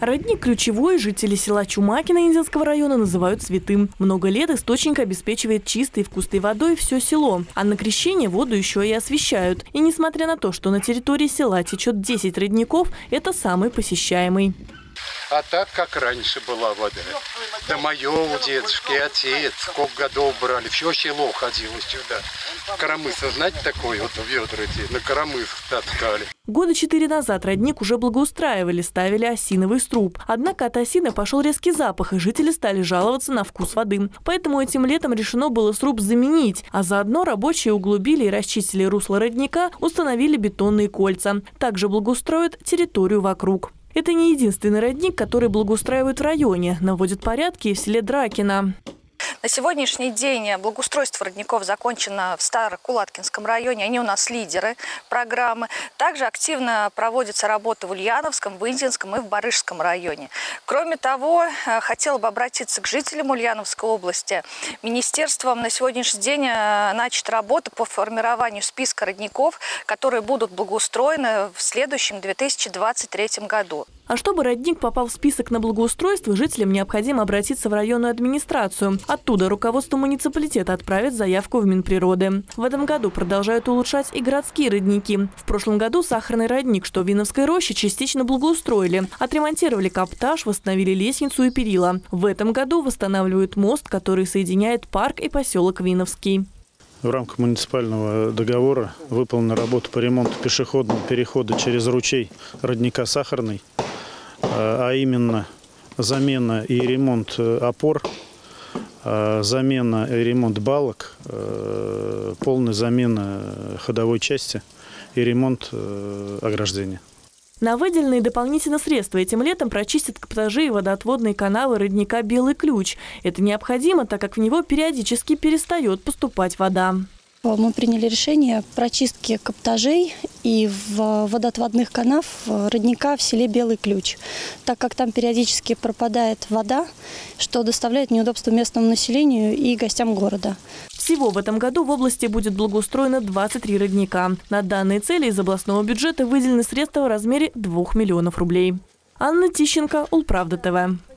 Родник ключевой, жители села Чумакина Индинского района называют святым. Много лет источник обеспечивает чистой вкусной водой все село. А на крещение воду еще и освещают. И несмотря на то, что на территории села течет 10 родников, это самый посещаемый. А так, как раньше была вода. Да мое у дедушки, отец, сколько годов брали, все село ходило сюда. Коромыса, знаете, такое вот ведра эти, на коромыс таскали. Года четыре назад родник уже благоустраивали, ставили осиновый струб. Однако от осины пошел резкий запах, и жители стали жаловаться на вкус воды. Поэтому этим летом решено было сруб заменить, а заодно рабочие углубили и расчистили русло родника, установили бетонные кольца. Также благоустроят территорию вокруг. Это не единственный родник, который благоустраивают в районе. Наводят порядки и в селе Дракина. На сегодняшний день благоустройство родников закончено в Старокулаткинском районе. Они у нас лидеры программы. Также активно проводится работа в Ульяновском, в Индинском и в Барышском районе. Кроме того, э, хотела бы обратиться к жителям Ульяновской области. Министерством на сегодняшний день э, начата работа по формированию списка родников, которые будут благоустроены в следующем 2023 году. А чтобы родник попал в список на благоустройство, жителям необходимо обратиться в районную администрацию. Оттуда руководство муниципалитета отправит заявку в Минприроды. В этом году продолжают улучшать и городские родники. В прошлом году сахарный родник, что в Виновской роще, частично благоустроили. Отремонтировали каптаж, восстановили лестницу и перила. В этом году восстанавливают мост, который соединяет парк и поселок Виновский. В рамках муниципального договора выполнена работа по ремонту пешеходного перехода через ручей родника Сахарный. А, именно замена и ремонт э, опор, а, замена и ремонт балок, э, полная замена ходовой части и ремонт э, ограждения. На выделенные дополнительно средства этим летом прочистят каптажи и водоотводные каналы родника «Белый ключ». Это необходимо, так как в него периодически перестает поступать вода. Мы приняли решение прочистки каптажей и в водоотводных канав родника в селе Белый Ключ, так как там периодически пропадает вода, что доставляет неудобства местному населению и гостям города. Всего в этом году в области будет благоустроено 23 родника. На данные цели из областного бюджета выделены средства в размере 2 миллионов рублей. Анна Тищенко, Улправда ТВ.